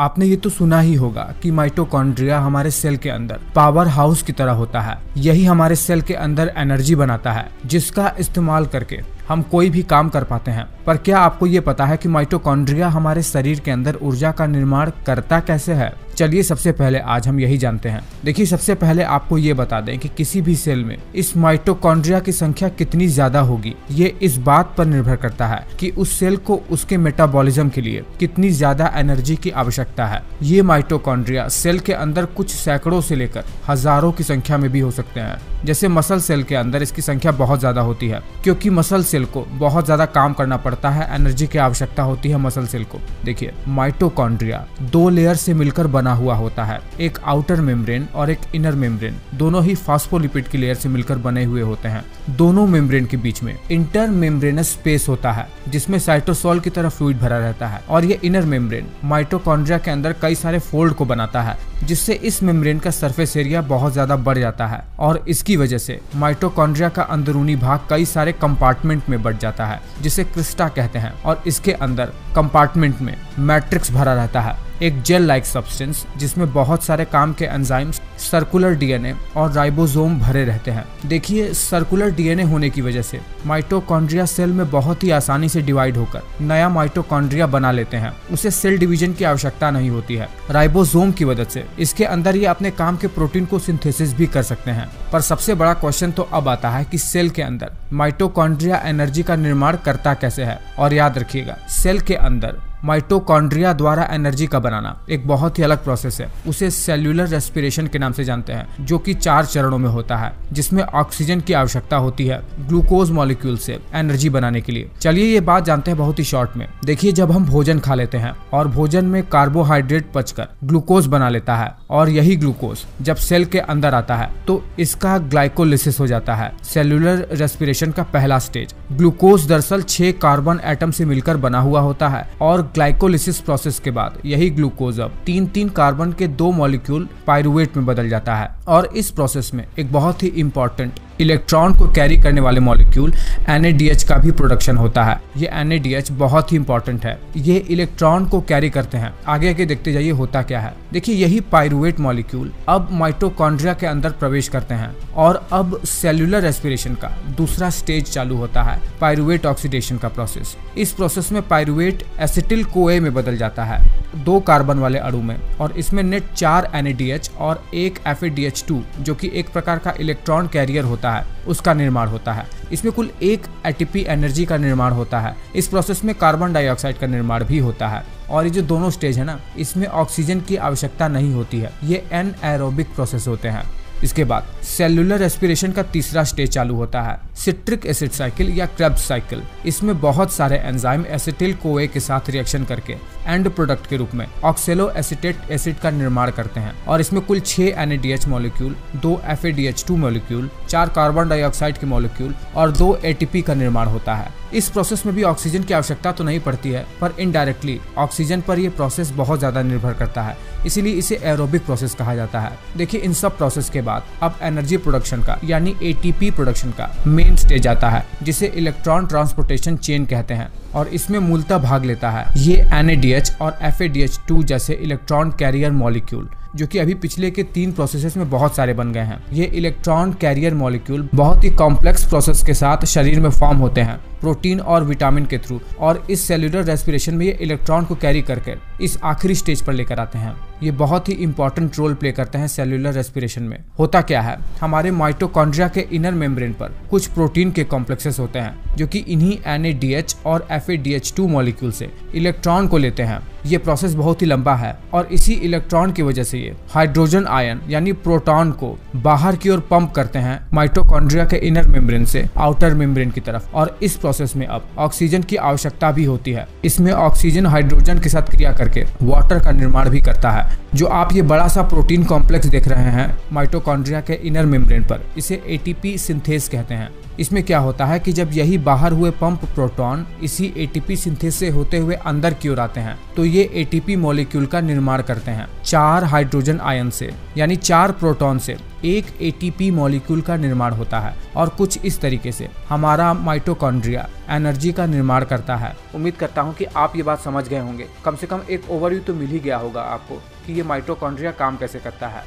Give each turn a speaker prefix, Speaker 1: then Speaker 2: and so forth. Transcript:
Speaker 1: आपने ये तो सुना ही होगा कि माइटोकॉन्ड्रिया हमारे सेल के अंदर पावर हाउस की तरह होता है। यही हमारे सेल के अंदर एनर्जी बनाता है, जिसका इस्तेमाल करके हम कोई भी काम कर पाते हैं। पर क्या आपको ये पता है कि माइटोकॉन्ड्रिया हमारे शरीर के अंदर ऊर्जा का निर्माण करता कैसे है? चलिए सबसे पहले आज हम यही जानते हैं। देखिए, सबसे पहले आपको ये बता दें कि किसी भी सेल में इस माइटोकॉन्ड्रिया की संख्या कितनी ज़्यादा होगी, ये इस बात पर निर्भर करता है कि उस सेल को उसके मेटाबॉलिज्म के लिए कितनी ज़्यादा एनर्जी की आवश्यकता है। ये माइटोकॉन्ड्रिया सेल के अंदर कुछ सैकड़ों से लेकर हज़ारों की संख्या में भी हो सकते हैं। जैसे मसल सेल के अंदर इसकी संख्या बहुत ज़्यादा होती है, क्योंकि मसल सेल को बहुत ज़्यादा काम करना पड़ता है, एनर्जी की आवश्यकता होती है मसल सेल को। देखिए, माइटोकॉन्ड्रिया दो लेयर से मिलकर बना हुआ होता है। एक आउटर मेम्ब्रेन और एक इनर मेम्ब्रेन दोनों ही फास्फोलिपिड की लेयर से मिलकर बने हुए होते हैं। दोनों मेम्ब्रेन के बीच में इंटर मेम्ब्रेनस स्पेस होता है, जिसमें साइटोसॉल की तरह फ्लूइड भरा रहता है और ये इनर मेम्ब्रेन माइटोकॉन्ड्रिया के अंदर कई सारे फोल्ड को बनाता है, जिससे इस मेम्ब्रेन का सरफेस एरिया बहुत ज़्यादा बढ़ जाता है और इसकी वजह से माइटोकॉन्ड्रिया का अंदरूनी भाग कई सारे कंपार्टमेंट में बढ़ जाता है, जिसे क्रिस्टा कहते हैं और इसके अंदर कंपार्टमेंट में मैट्रिक्स भरा रहता है। एक जेल लाइक सब्सटेंस जिसमें बहुत सारे काम के एंजाइम्स सर्कुलर डीएनए और राइबोसोम भरे रहते हैं। देखिए सर्कुलर डीएनए होने की वजह से माइटोकॉन्ड्रिया सेल में बहुत ही आसानी से डिवाइड होकर नया माइटोकॉन्ड्रिया बना लेते हैं। उसे सेल डिवीज़न की आवश्यकता नहीं होती है। राइबोसोम की वजह से इसके अंदर ये अपने काम के प्रोटीन को सिंथेसिस भी कर सकते हैं। पर सबसे बड़ा क्वेश्चन तो अब आता है कि सेल के अंदर माइटोकॉन्ड्रिया एनर्जी का निर्माण करता कैसे है? और याद रखिएगा सेल के अंदर माइटोकॉन्ड्रिया द्वारा एनर्जी का बनाना एक बहुत ही अलग प्रोसेस है। उसे सेल्यूलर रेस्पिरेशन के नाम से जानते हैं, जो कि चार चरणों में होता है, जिसमें ऑक्सीजन की आवश्यकता होती है ग्लूकोज मॉलिक्यूल से एनर्जी बनाने के लिए। चलिए ये बात जानते हैं बहुत ही शॉर्ट में। देखिए, जब हम भोजन खा लेते हैं और भोजन में कार्बोहाइड्रेट पचकर ग्लूकोज बना लेता है, और यही ग्लूकोज जब सेल के अंदर आता है तो इसका ग्लाइकोलिसिस हो जाता है। सेल्यूलर रेस्पिरेशन का पहला स्टेज ग्लूकोज दरअसल छह कार्बन एटम से मिलकर बना हुआ होता है, और ग्लाइकोलिसिस प्रोसेस के बाद यही ग्लूकोज अब तीन तीन कार्बन के दो मॉलिक्यूल पायरुवेट में बदल जाता है। और इस प्रोसेस में एक बहुत ही इंपॉर्टेंट इलेक्ट्रॉन को कैरी करने वाले मॉलिक्यूल एन का भी प्रोडक्शन होता है। ये एन बहुत ही इंपॉर्टेंट है। ये इलेक्ट्रॉन को कैरी करते हैं। आगे आगे देखते जाइए होता क्या है। देखिए, यही पायरुवेट मॉलिक्यूल अब माइटोकॉन्ड्रिया के अंदर प्रवेश करते हैं और अब सेल्यूलर रेस्पिरेशन का दूसरा स्टेज चालू होता है पायरुवेट ऑक्सीडेशन का प्रोसेस इस प्रोसेस में पायरुवेट एसिटिल कोए में बदल जाता है, दो कार्बन वाले अणु में, और इसमें नेट चार एन और एक एफ़ जो कि एक प्रकार का इलेक्ट्रॉन कैरियर होता है। उसका निर्माण होता है। इसमें कुल एक एटीपी एनर्जी का निर्माण होता है। इस प्रोसेस में कार्बन डाइऑक्साइड का निर्माण भी होता है। और ये जो दोनों स्टेज है ना, इसमें ऑक्सीजन की आवश्यकता नहीं होती है। ये एन एरोबिक प्रोसेस होते हैं। इसके बाद सेलुलर रेस्पिरेशन का तीसरा स्टेज चालू होता है सिट्रिक एसिड साइकिल या क्रेब्स साइकिल इसमें बहुत सारे एंजाइम एसिटिल कोए के साथ रिएक्शन करके एंड प्रोडक्ट के रूप में ऑक्सेलो एसिटेट एसिड का निर्माण करते हैं। और इसमें कुल छह एन मॉलिक्यूल दो एफ़ ए मॉलिक्यूल चार कार्बन डाइऑक्साइड के मॉलिक्यूल और दो एटीपी का निर्माण होता है। इस प्रोसेस में भी ऑक्सीजन की आवश्यकता तो नहीं पड़ती है, पर इनडायरेक्टली ऑक्सीजन पर यह प्रोसेस बहुत ज़्यादा निर्भर करता है, इसीलिए इसे एरोबिक प्रोसेस कहा जाता है। देखिए, इन सब प्रोसेस के बाद अब एनर्जी प्रोडक्शन का, यानी एटीपी प्रोडक्शन का मेन स्टेज आता है, जिसे इलेक्ट्रॉन ट्रांसपोर्टेशन चेन कहते हैं, और इसमें मूलतः भाग लेता है। ये एनएडीएच और एफ़ जैसे इलेक्ट्रॉन कैरियर मॉलिक्यूल जो कि अभी पिछले के तीन प्रोसेसेस में बहुत सारे बन गए हैं। ये इलेक्ट्रॉन कैरियर मॉलिक्यूल बहुत ही कॉम्प्लेक्स प्रोसेस के साथ शरीर में फॉर्म होते हैं। प्रोटीन और विटामिन के थ्रू और इस सेल्यूलर रेस्पिरेशन में ये इलेक्ट्रॉन को कैरी करके इस आखिरी स्टेज पर लेकर आते हैं। ये बहुत ही इंपॉर्टेंट रोल प्ले करते हैं सेल्यूलर रेस्पिरेशन में। होता क्या है? हमारे माइटोकॉन्ड्रिया के इनर मेम्ब्रेन पर कुछ प्रोटीन के कॉम्प्लेक्सेस होते हैं, जो कि इन्हीं NADH और एफ़ ए मॉलिक्यूल से इलेक्ट्रॉन को लेते हैं। ये प्रोसेस बहुत ही लंबा है और इसी इलेक्ट्रॉन की वजह से ये हाइड्रोजन आयन यानी प्रोटॉन को बाहर की ओर पंप करते हैं माइटोकॉन्ड्रिया के इनर मेम्ब्रेन से आउटर मेम्ब्रेन की तरफ़ और इस में अब ऑक्सीजन की आवश्यकता भी होती है। इसमें ऑक्सीजन हाइड्रोजन के साथ क्रिया करके वाटर का निर्माण भी करता है। जो आप ये बड़ा सा प्रोटीन कॉम्प्लेक्स देख रहे हैं माइटोकॉन्ड्रिया के इनर मेम्ब्रेन पर, इसे एटीपी सिंथेस कहते हैं। इसमें क्या होता है कि जब यही बाहर हुए पंप प्रोटॉन इसी एटीपी सिंथेसिस से होते हुए अंदर की ओर आते हैं तो ये एटीपी मॉलिक्यूल का निर्माण करते हैं, चार हाइड्रोजन आयन से, यानी चार प्रोटॉन से। एक एटीपी मॉलिक्यूल का निर्माण होता है और कुछ इस तरीके से हमारा माइटोकॉन्ड्रिया एनर्जी का निर्माण करता है। उम्मीद करता हूँ कि आप ये बात समझ गए होंगे। कम से कम एक ओवरव्यू तो मिल ही गया होगा आपको कि ये माइटोकॉन्ड्रिया काम कैसे करता है।